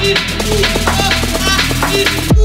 Isso, isso, isso.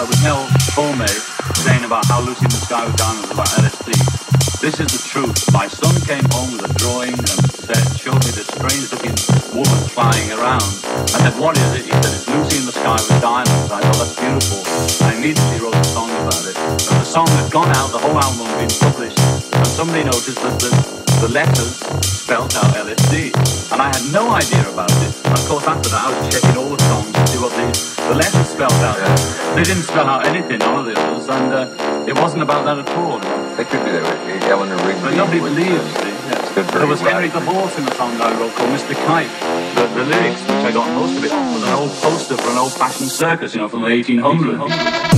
Uh, with Mel Torme saying about how Lucy in the Sky down was about LSD. This is the truth. My son came home with a drawing and said, showed me this strange looking woman flying around. I said, what is it? He said, it's Lucy in the Sky with diamonds. I thought, that's beautiful. I immediately wrote a song about it. And the song had gone out, the whole album had been published, and somebody noticed that the, the letters spelled out LSD. And I had no idea about it. Of course, after that, I was checking all the songs to see what the, the letters spelled out. They didn't spell out anything, none of the others, and uh, it wasn't about that at all. They could be there with Eleanor Rigby. But nobody believes. uh, yeah. There was. Henry the Horse in the song I wrote called Mr. Kite. The, the lyrics, which I got most of it off, was an old poster for an old-fashioned circus, you know, from the 1800s.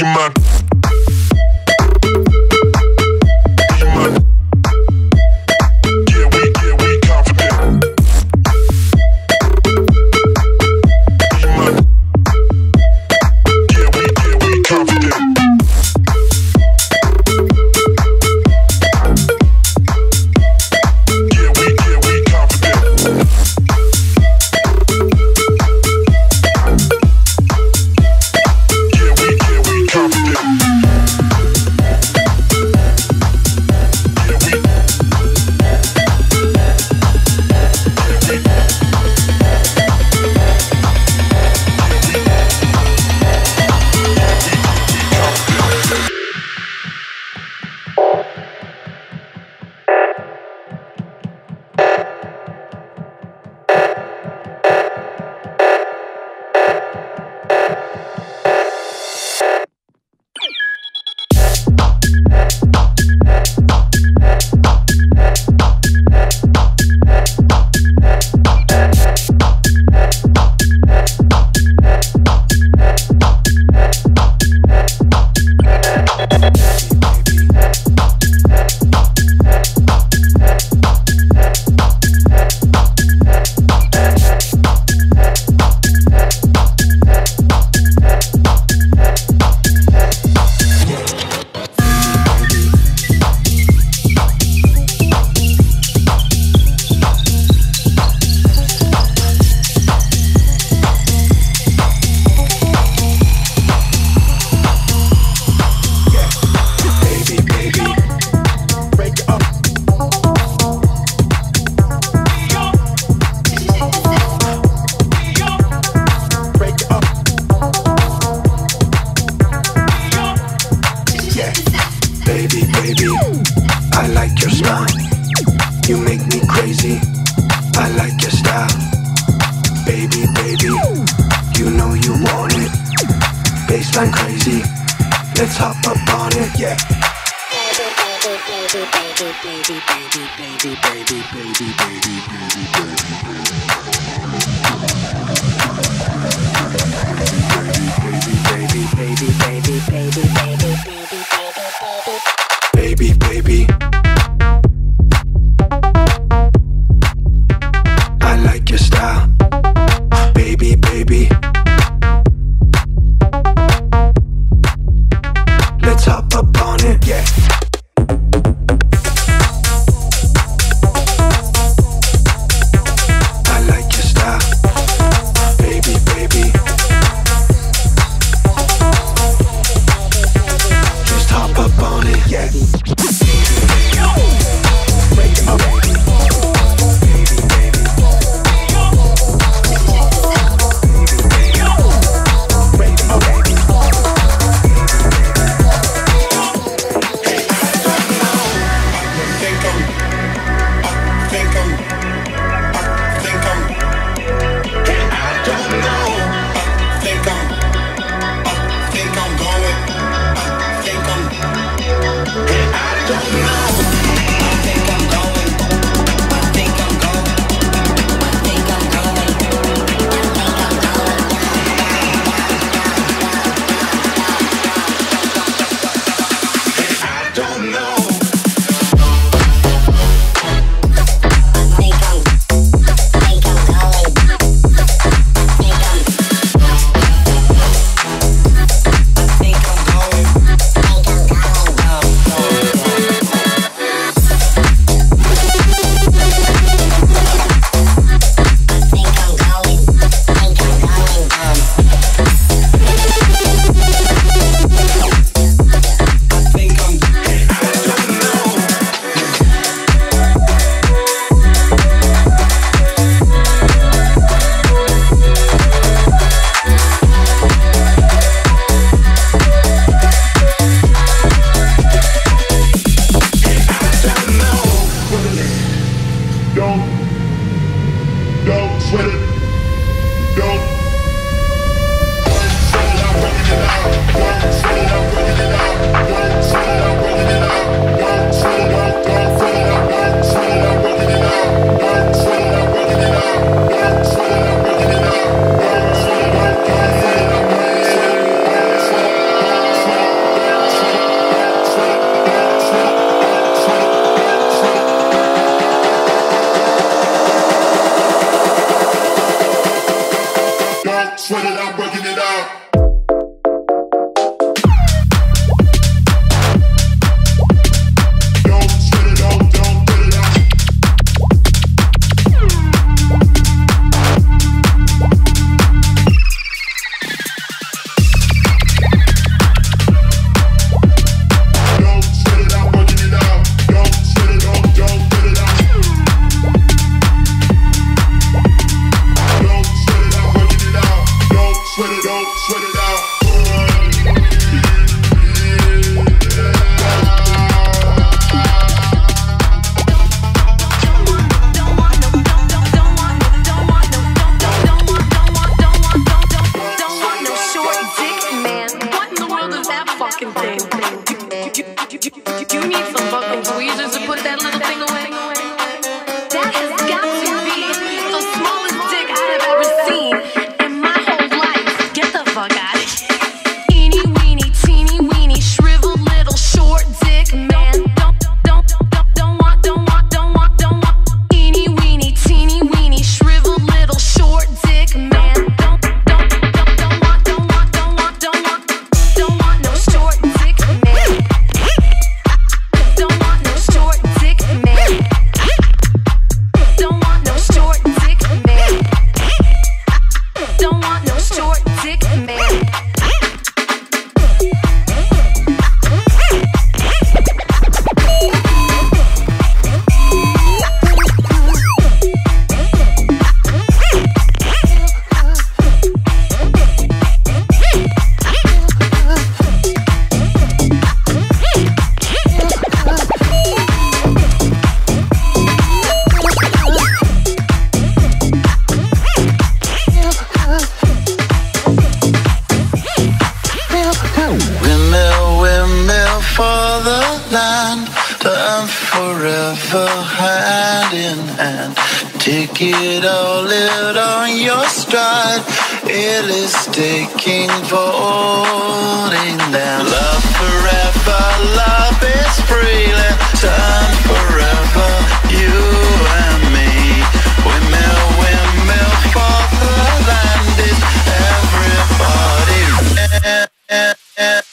Confident. Sweat it, I'm working it out. and, and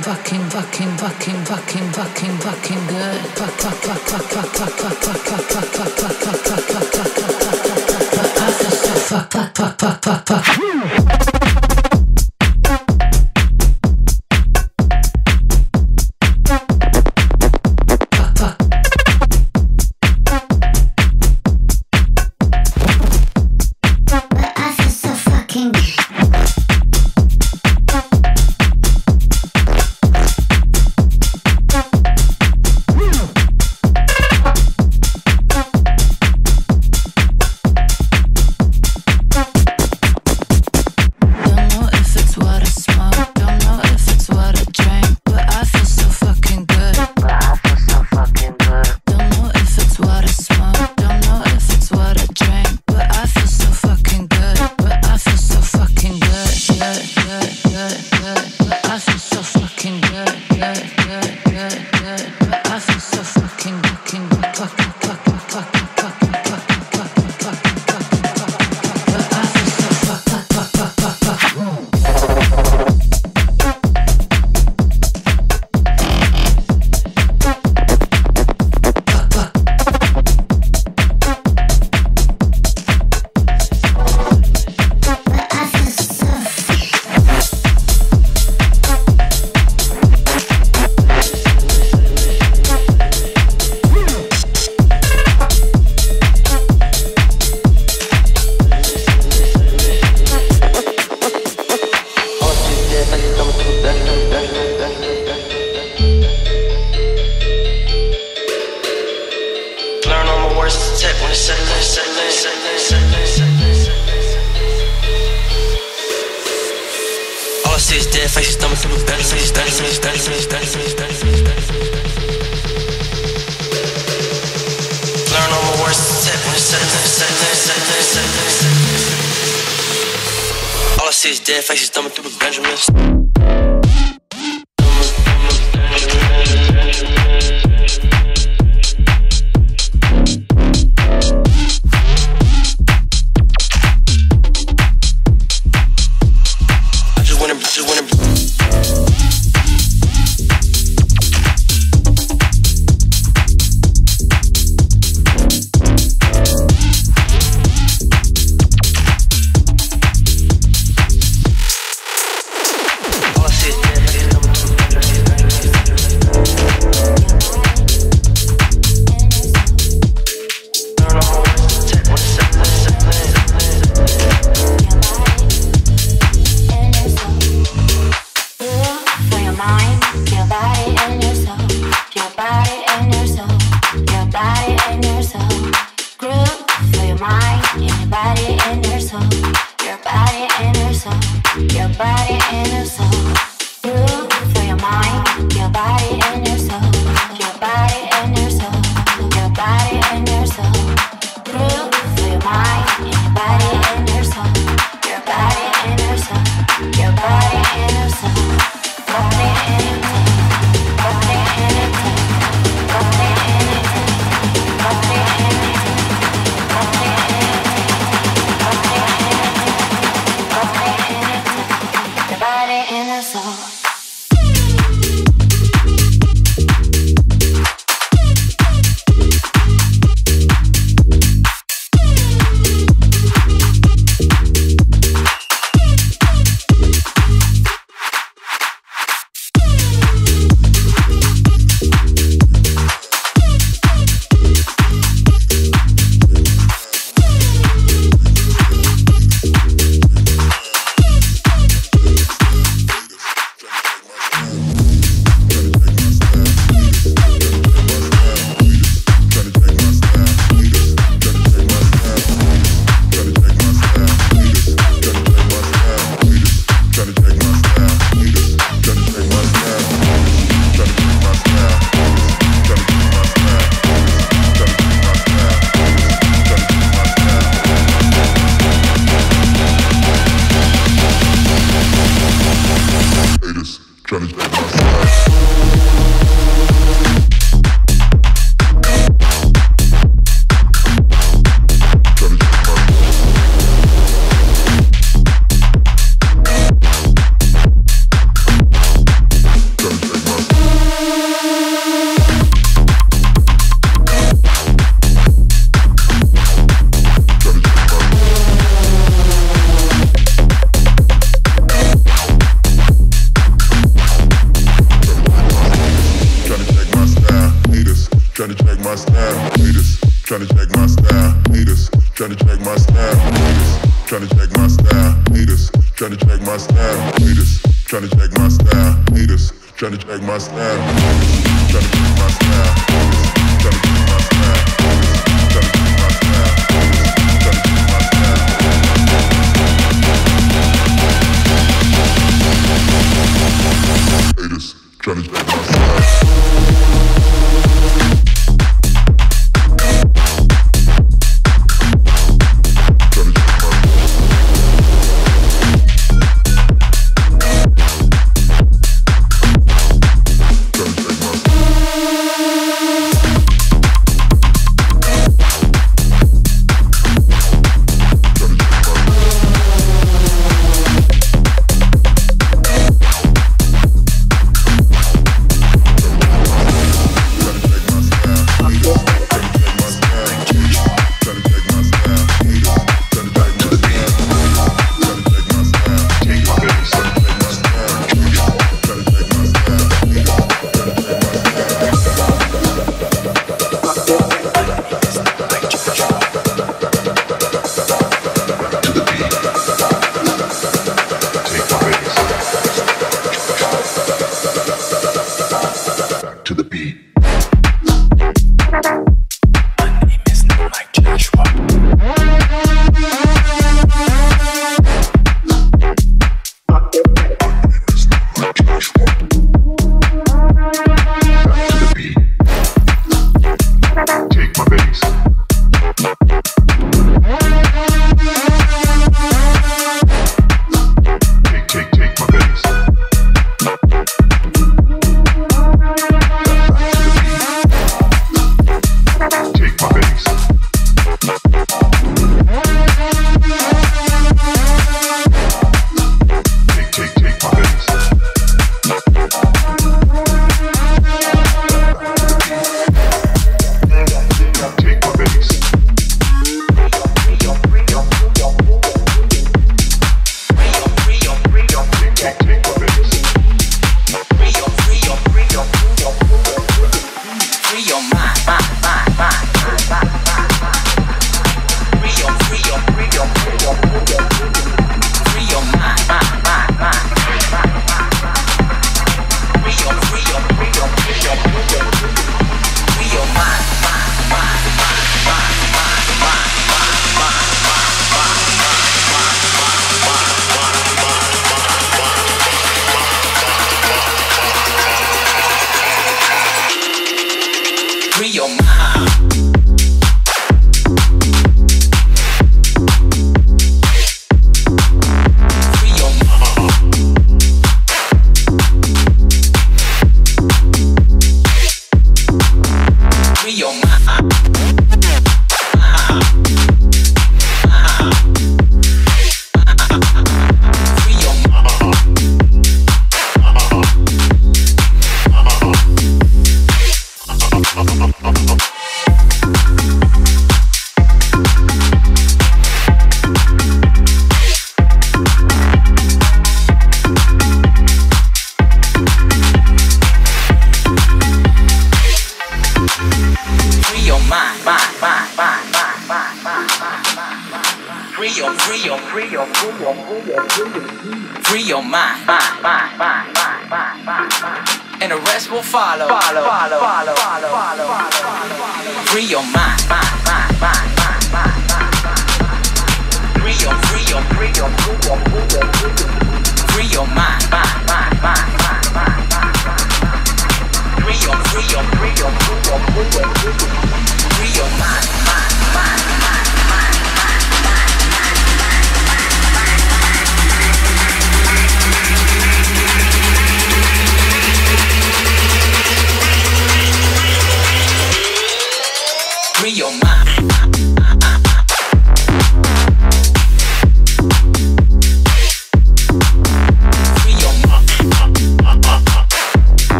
fucking fucking fucking fucking fucking fucking good fuck fuck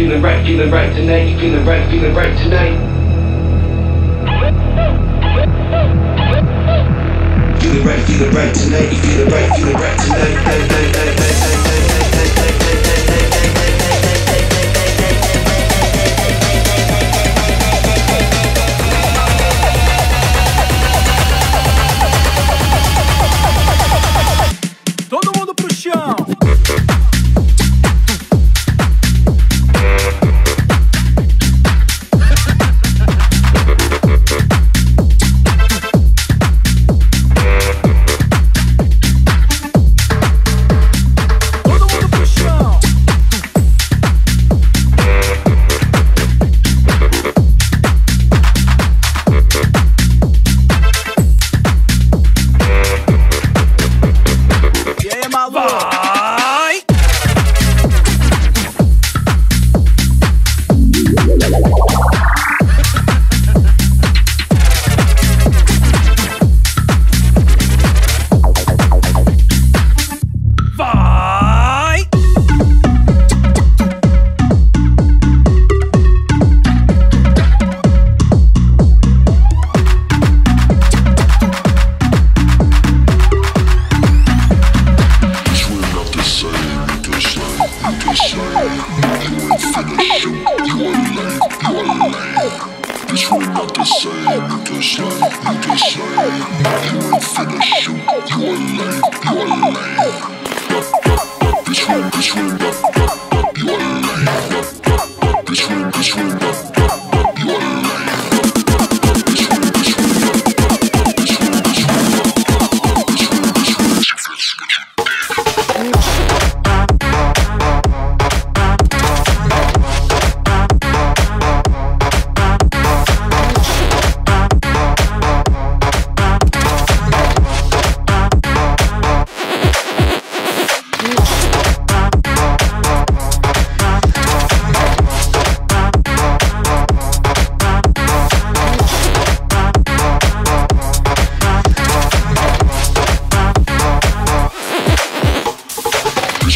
feeling right, feeling right tonight, you feeling right, feeling right tonight. Feeling right, feeling right tonight, you feeling right, feeling right tonight, night, night, night, night.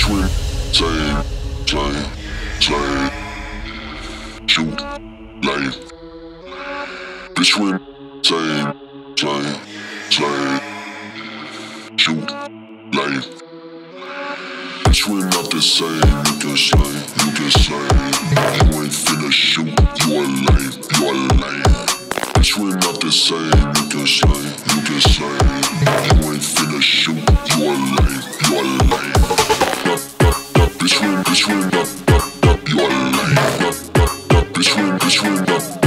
Bitch, same, same, same. Shoot, lame. Bitch, we same, same, same. Shoot, lame. Bitch, we not the same. You can slay, you can slay. You ain't finna shoot. You a lame, you a lame. Bitch, we not the same. You can slay, you can slay. You ain't finna shoot. You a lame, you a bitch, ring, bitch, ring, that, that, that, you are lame. That, that, that, bitch, ring, bitch, ring, that.